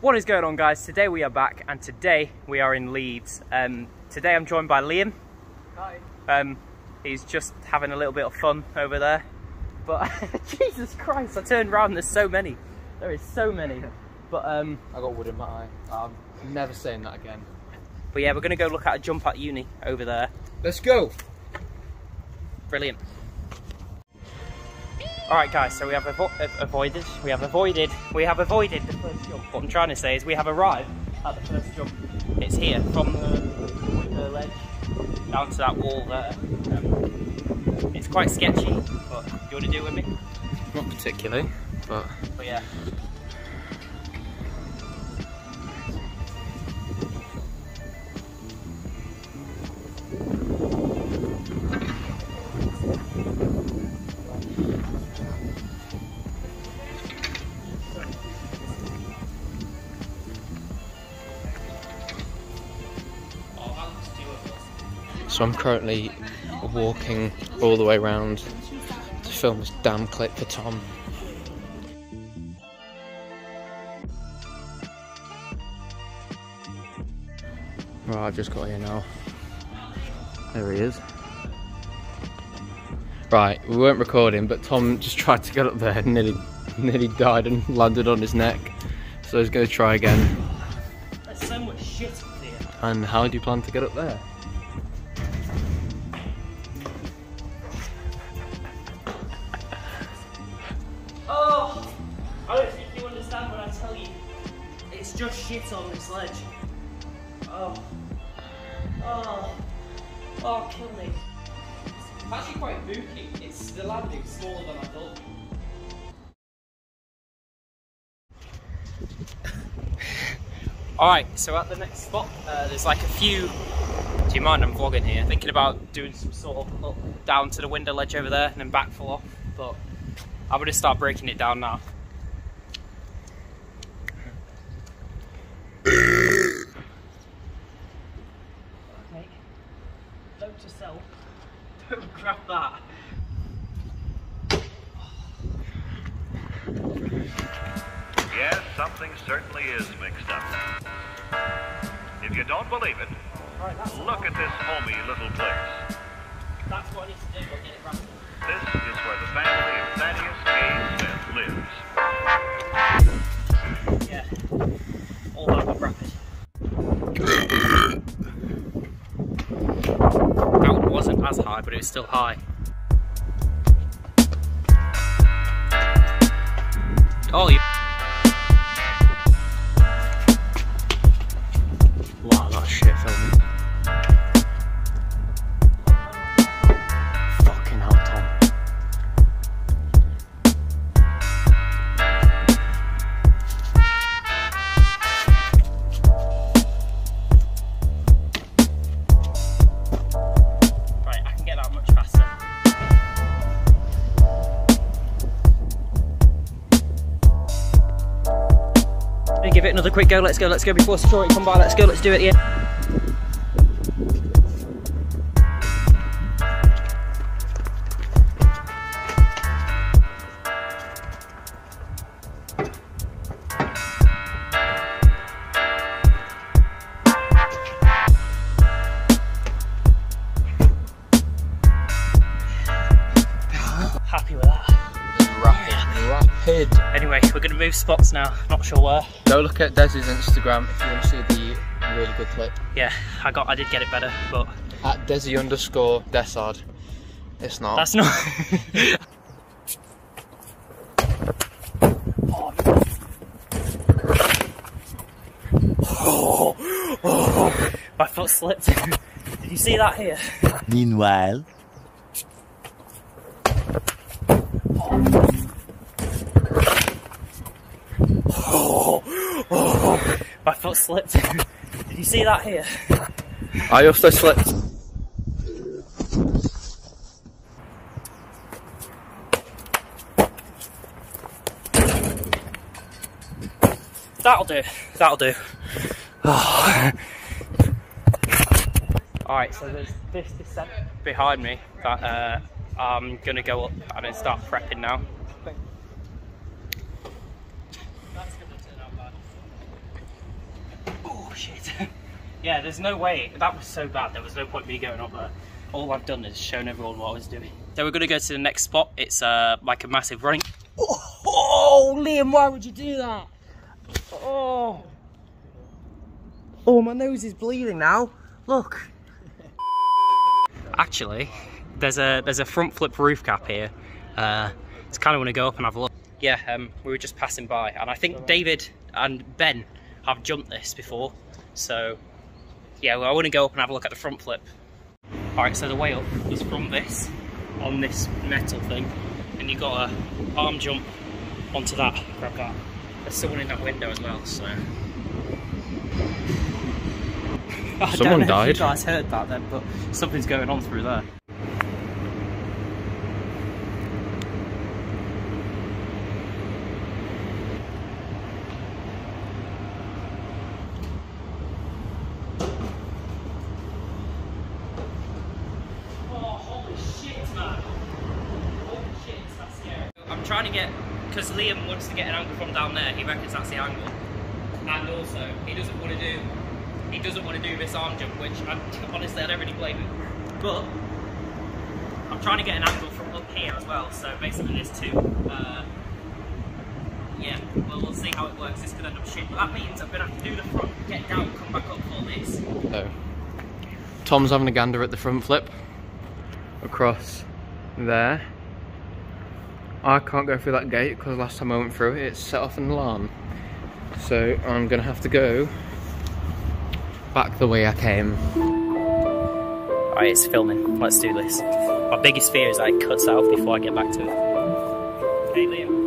What is going on guys? Today we are back and today we are in Leeds. Um, today I'm joined by Liam. Hi. Um, he's just having a little bit of fun over there. But Jesus Christ, I turned around there's so many. There is so many. But um, I got wood in my eye. I'm never saying that again. but yeah, we're gonna go look at a jump at uni over there. Let's go. Brilliant. Alright guys, so we have avo uh, avoided, we have avoided, we have avoided the first jump. What I'm trying to say is we have arrived at the first jump. It's here, from the, the ledge down to that wall there. Um, it's quite sketchy, but do you want to do it with me? Not particularly, but But yeah. So I'm currently walking all the way around to film this damn clip for Tom. Right, I've just got here now. There he is. Right, we weren't recording, but Tom just tried to get up there, and nearly, nearly died and landed on his neck. So he's going to try again. There's so much shit up here. And how do you plan to get up there? Just shit on this ledge. Oh. Oh. Oh, kill me. It's actually quite booky. It's the landing smaller than I thought. Alright, so at the next spot, uh, there's like a few. Do you mind? I'm vlogging here. Thinking about doing some sort of up, down to the window ledge over there and then back full off. But I'm gonna start breaking it down now. To. Don't grab that. Yes, something certainly is mixed up. If you don't believe it, that's look at this homey little place. Still high. Give it another quick go. Let's go. Let's go before security come by. Let's go. Let's do it. Yeah. Spots now. Not sure where. Go look at Dezzy's Instagram if you want to see the really good clip. Yeah, I got. I did get it better, but At Desi underscore Desard. It's not. that's not. Oh, oh, my foot slipped. Did you see that here? Meanwhile, Oh, oh, my foot slipped. Did you see that here? I also slipped. That'll do. That'll do. Alright, so there's this descent behind me that uh, I'm gonna go up and then start prepping now. That's gonna turn out bad. Yeah, there's no way. That was so bad. There was no point me going up there. All I've done is shown everyone what I was doing. So we're gonna go to the next spot. It's uh, like a massive running. Oh, oh, Liam, why would you do that? Oh, oh, my nose is bleeding now. Look. Actually, there's a there's a front flip roof gap here. Uh, it's kind of want to go up and have a look. Yeah, um, we were just passing by, and I think David and Ben have jumped this before. So, yeah, well, I want to go up and have a look at the front flip. All right, so the way up is from this, on this metal thing, and you got a arm jump onto that. Grab that. There's someone in that window as well, so. I don't Someone know If died. you guys heard that then, but something's going on through there. Oh, holy shit, man. Holy shit, that's scary. I'm trying to get, because Liam wants to get an angle from down there, he reckons that's the angle. And also, he doesn't want to do, he doesn't want to do this arm jump, which I, honestly I don't really blame him. But, I'm trying to get an angle from up here as well, so basically there's two. Uh, yeah, well we'll see how it works, this could end up shit. But that means I'm to have to do the front, get down, come back up for this. Oh. Tom's having a gander at the front flip across there. I can't go through that gate because last time I went through it, it set off an alarm. So I'm gonna have to go back the way I came. Alright, it's filming. Let's do this. My biggest fear is that it cuts out before I get back to it. Hey, Liam.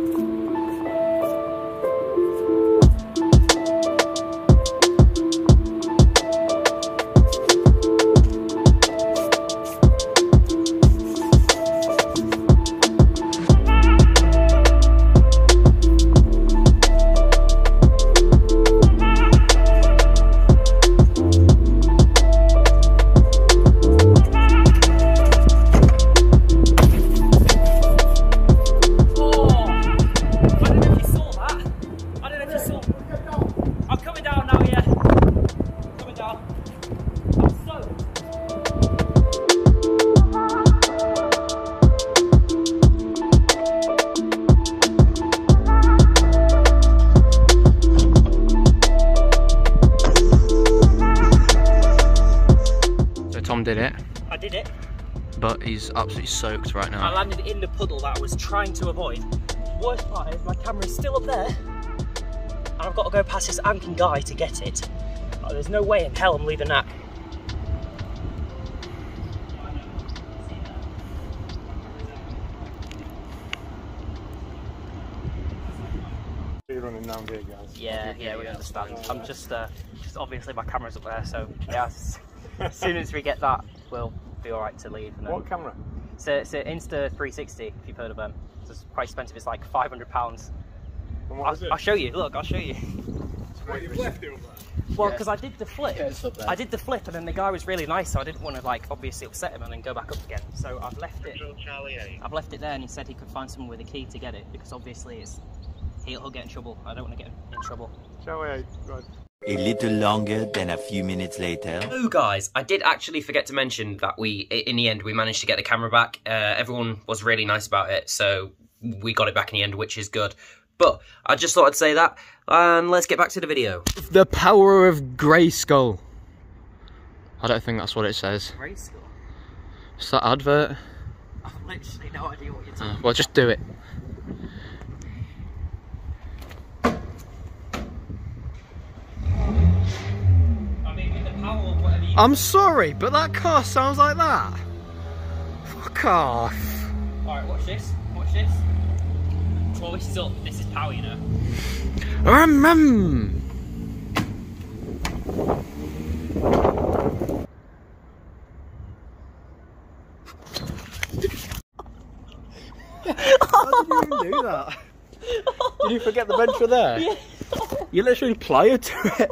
I did it. but he's absolutely soaked right now. I landed in the puddle that I was trying to avoid. Worst part is my camera's still up there, and I've got to go past this Ankin guy to get it. Oh, there's no way in hell I'm leaving that. You're running down here, guys. Yeah, yeah, we understand. I'm just, uh, just obviously my camera's up there, so yeah. As, as soon as we get that, we'll be all right to leave. And then, What camera? So it's a Insta 360 if you've heard of them. It's quite expensive. It's like 500 pounds. I'll. I'll show you. Look, I'll show you. What, you've left it up? Well, because I did the flip. Yeah, it's up there. I did the flip, and then the guy was really nice, so I didn't want to like obviously upset him and then go back up again. So I've left it. Charlie I've left it there, and he said he could find someone with a key to get it because obviously it's he'll, he'll get in trouble. I don't want to get in trouble. Shall we? Right. A little longer than a few minutes later. Oh, guys, I did actually forget to mention that we, in the end, we managed to get the camera back. Uh, everyone was really nice about it, so we got it back in the end, which is good. But I just thought I'd say that, and let's get back to the video. The power of Grayskull. I don't think that's what it says. Grayskull? It's that advert. I've literally no idea what you're Uh, well, just do it. I mean, with the power of whatever you. I'm sorry, but that car sounds like that. Fuck off. Alright, watch this. Watch this. Well, this is up. This is power, you know. Remem. How did you even do that? Did you forget the bench were there? You literally plied to it.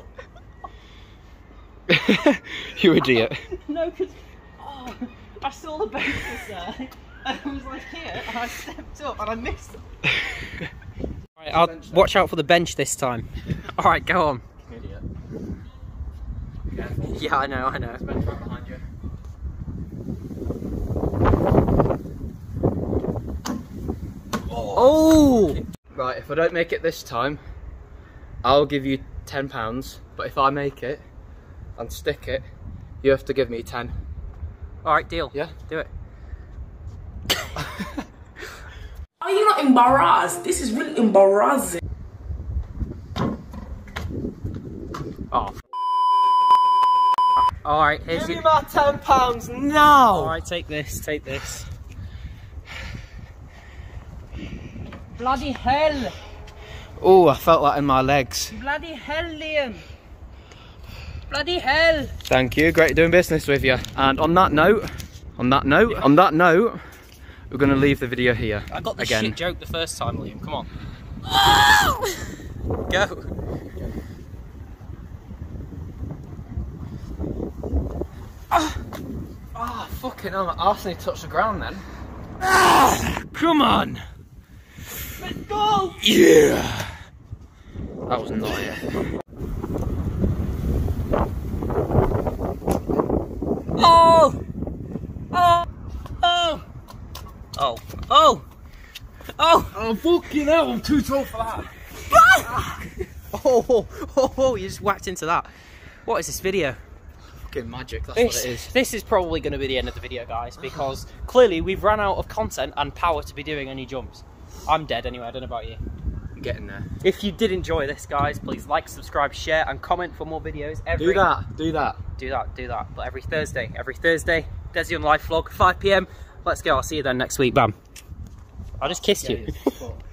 you idiot. No, because oh, I saw the bench there, and I was like here, and I stepped up, and I missed. Right, I'll watch out for the bench this time. All right, go on. Careful. Yeah, I know, I know. It's meant to right behind you. Oh! Right, if I don't make it this time, I'll give you ten pounds. But if I make it and stick it, you have to give me ten. Alright, deal. Yeah? Do it. Are you not embarrassed? This is really embarrassing. Oh. Alright, here's Give me your. my ten pounds now. Alright, take this, take this. Bloody hell! Oh, I felt that in my legs. Bloody hell, Liam! Bloody hell! Thank you. Great doing business with you. And on that note, on that note, on that note, we're going to leave the video here. I got the again. shit joke the first time, Liam. Come on. Go. Ah, Oh, fucking hell, my arse nearly touched the ground then. Come on! Let's go! Yeah! That was not it. Oh! Oh! Oh! Oh! Oh! Oh! Oh, fucking hell, I'm too tall for that. Oh! Oh! Oh! oh you just whacked into that. What is this video? Fucking magic, that's This, what it is. this is probably going to be the end of the video, guys, because clearly we've run out of content and power to be doing any jumps. I'm dead anyway, I don't know about you. Getting there. If you did enjoy this, guys, please like, subscribe, share, and comment for more videos. Every, Do that, do that. Do that, do that. But every Thursday, every Thursday, Dezzy on Live Vlog, 5 pm. Let's go, I'll see you then next week. Bam. I'll just kiss you. Yeah,